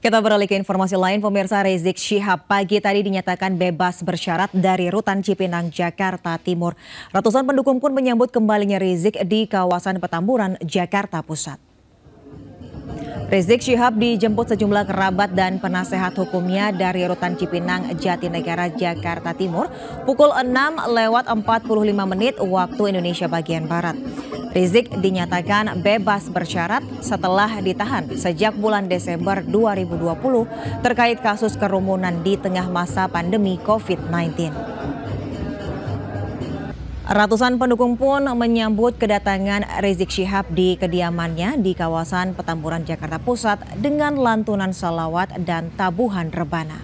Kita beralih ke informasi lain, pemirsa Rizik Syihab pagi tadi dinyatakan bebas bersyarat dari Rutan Cipinang, Jakarta Timur. Ratusan pendukung pun menyambut kembalinya Rizik di kawasan Petamburan, Jakarta Pusat. Rizik Syihab dijemput sejumlah kerabat dan penasehat hukumnya dari Rutan Cipinang, Jatinegara, Jakarta Timur pukul 6 lewat 45 menit waktu Indonesia bagian Barat. Rizik dinyatakan bebas bersyarat setelah ditahan sejak bulan Desember 2020 terkait kasus kerumunan di tengah masa pandemi COVID-19. Ratusan pendukung pun menyambut kedatangan Rizik Syihab di kediamannya di kawasan Petamburan Jakarta Pusat dengan lantunan salawat dan tabuhan rebana.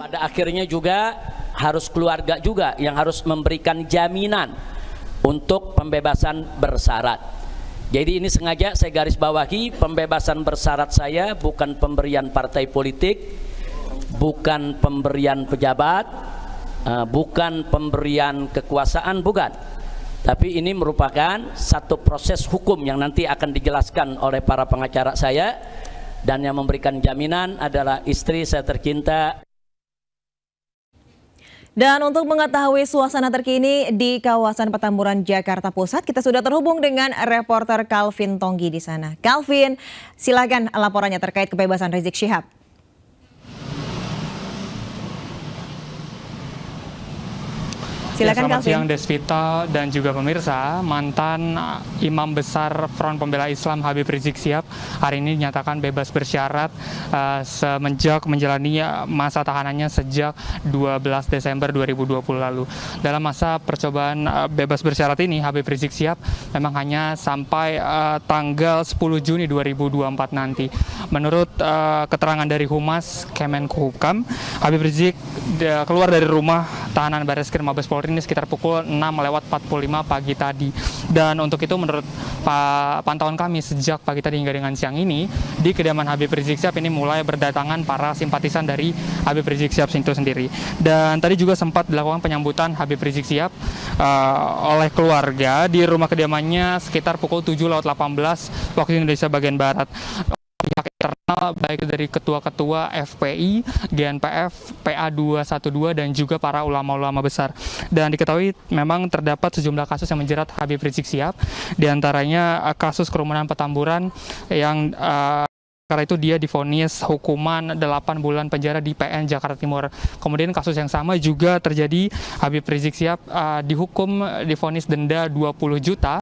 Pada akhirnya juga harus keluarga juga yang harus memberikan jaminan untuk pembebasan bersyarat. Jadi ini sengaja saya garis bawahi pembebasan bersyarat saya bukan pemberian partai politik, bukan pemberian pejabat, eh, bukan pemberian kekuasaan, bukan. Tapi ini merupakan satu proses hukum yang nanti akan dijelaskan oleh para pengacara saya dan yang memberikan jaminan adalah istri saya tercinta dan untuk mengetahui suasana terkini di kawasan Petamburan Jakarta Pusat, kita sudah terhubung dengan reporter Calvin Tonggi di sana. Calvin, silakan laporannya terkait kebebasan Rizik Syihab. Silakan ya, selamat siang Desvita dan juga pemirsa. Mantan Imam Besar Front Pembela Islam Habib Rizik Sihab hari ini dinyatakan bebas bersyarat uh, semenjak menjalani masa tahanannya sejak 12 Desember 2020 lalu. Dalam masa percobaan uh, bebas bersyarat ini Habib Rizik Sihab memang hanya sampai uh, tanggal 10 Juni 2024 nanti. Menurut uh, keterangan dari Humas Kemenkumham, Habib Rizik keluar dari rumah tahanan Baris Krim Mabes Polri ini sekitar pukul 6 lewat 45 pagi tadi. Dan untuk itu menurut pantauan kami sejak pagi tadi hingga dengan siang ini, di kediaman Habib Rizik Sihab ini mulai berdatangan para simpatisan dari Habib Rizik Sihab itu sendiri. Dan tadi juga sempat dilakukan penyambutan Habib Rizik Sihab uh, oleh keluarga di rumah kediamannya sekitar pukul 7 lewat 18 waktu Indonesia bagian Barat baik dari ketua-ketua FPI, GNPF, PA212 dan juga para ulama-ulama besar. Dan diketahui memang terdapat sejumlah kasus yang menjerat Habib Rizik Sihab, di antaranya eh, kasus kerumunan Petamburan yang uh, karena itu dia difonis hukuman 8 bulan penjara di PN Jakarta Timur. Kemudian kasus yang sama juga terjadi Habib Rizik Sihab uh, dihukum difonis denda 20 juta